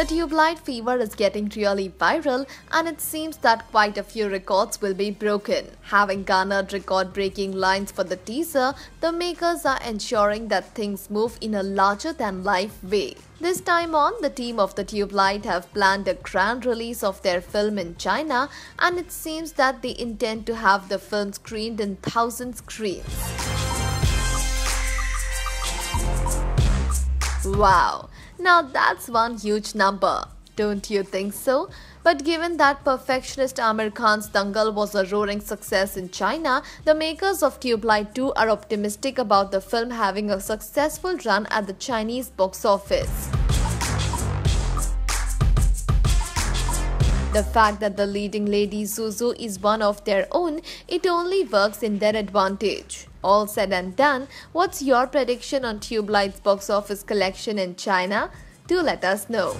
The Tubelight Fever is getting really viral and it seems that quite a few records will be broken. Having garnered record-breaking lines for the teaser, the makers are ensuring that things move in a larger-than-life way. This time on, the team of the Tubelight have planned a grand release of their film in China and it seems that they intend to have the film screened in thousand screens. Wow, now that's one huge number. Don't you think so? But given that perfectionist Aamir Khan's Dangal was a roaring success in China, the makers of Tubelight 2 are optimistic about the film having a successful run at the Chinese box office. The fact that the leading lady Zhu Zhu is one of their own, it only works in their advantage. All said and done, what's your prediction on Tubelight's box office collection in China? Do let us know.